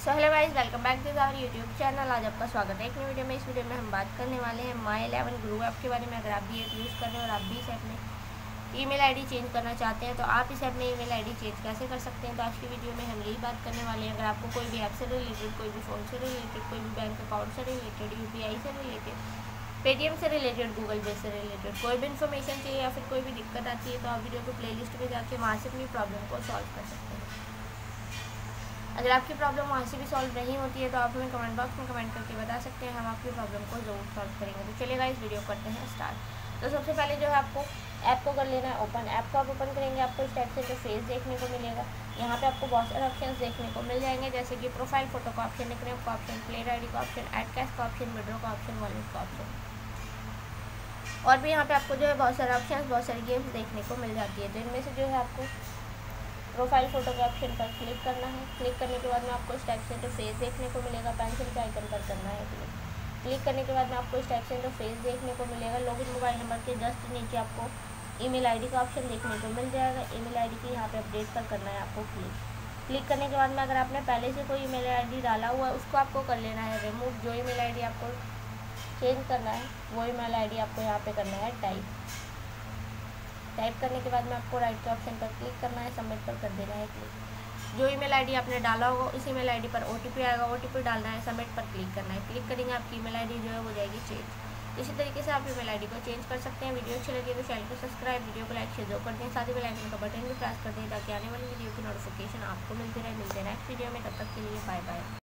So hello guys welcome back to our YouTube channel आज आपका स्वागत है। एक नई वीडियो में इस वीडियो में हम बात करने वाले हैं माई इलेवन ग्रू ऐप के बारे में। अगर आप भी ऐप यूज़ कर रहे हैं और आप भी इस ऐप में ईमेल आईडी चेंज करना चाहते हैं तो आप इस ऐप में ईमेल आईडी चेंज कैसे कर सकते हैं? तो आज की वीडियो में हम यही बात करने वाले हैं। अगर आपको कोई भी ऐप से रिलेटेड कोई भी फ़ोन से रिलेटेड कोई भी बैंक अकाउंट से रिलेटेड UPI से रिलेटेड पेटीएम से रिलेटेड गूगल पे से रिलेटेड कोई भी इन्फॉर्मेशन चाहिए या फिर कोई भी दिक्कत आती है तो आप वीडियो को प्लेलिस्ट में जाके वहाँ से अपनी प्रॉब्लम को सॉल्व कर सकते हैं। अगर आपकी प्रॉब्लम वहाँ से भी सॉल्व नहीं होती है तो आप हमें कमेंट बॉक्स में कमेंट करके बता सकते हैं। हम आपकी प्रॉब्लम को ज़रूर सॉल्व करेंगे। तो चलेगा इस वीडियो करते हैं स्टार्ट तो सबसे पहले जो है आपको ऐप को कर लेना है। ओपन ऐप को आप ओपन करेंगे, आपको इस टाइप से फेस देखने को मिलेगा। यहाँ पे आपको बहुत सारे ऑप्शन देखने को मिल जाएँगे, जैसे कि प्रोफ़ाइल फ़ोटो का ऑप्शन निकनेम का ऑप्शन प्लेयर आईडी का ऑप्शन एड कैश का ऑप्शन विड्रो का ऑप्शन वॉलेट का ऑप्शन और भी यहाँ पे आपको जो है बहुत सारे ऑप्शन बहुत सारी गेम्स देखने को मिल जाती है। तो इनमें से जो है आपको प्रोफ़ाइल फ़ोटो के ऑप्शन पर क्लिक करना है। क्लिक करने के बाद में आपको इस टाइप से जो फेस देखने को मिलेगा पेंसिल के आइकन पर करना है। क्लिक क्लिक करने के बाद में आपको इस टाइप से जो फेस देखने को मिलेगा। लॉगिन मोबाइल नंबर के जस्ट नीचे आपको ईमेल आईडी का ऑप्शन देखने को मिल जाएगा। ईमेल आईडी की यहाँ पे अपडेट पर करना है आपको क्लिक क्लिक करने के बाद में अगर आपने पहले से कोई ईमेल आईडी डाला हुआ है, उसको आपको कर लेना है रिमूव जो ईमेल आईडी आपको चेंज करना है, वो ईमेल आईडी आपको यहाँ पे करना है टाइप टाइप करने के बाद में आपको राइट के ऑप्शन पर क्लिक करना है सबमिट पर कर देना है क्लिक जो ईमेल आईडी आपने डाला होगा, उस ईमेल आईडी पर ओटीपी आएगा ओटीपी डालना है सबमिट पर क्लिक करना है. क्लिक करेंगे, आपकी ईमेल आईडी जो है वो जाएगी चेंज इसी तरीके से आप ईमेल आईडी को चेंज कर सकते हैं. वीडियो अच्छी लगी तो चैनल को सब्सक्राइब वीडियो को लाइक शेयर कर दें. साथ ही बेलाइकन का बटन भी प्रेस कर दें ताकि आने वाली वीडियो की नोटिफिकेशन आपको मिलती रहे, मिलते नेक्स्ट वीडियो में. तब तक के लिए बाय बाय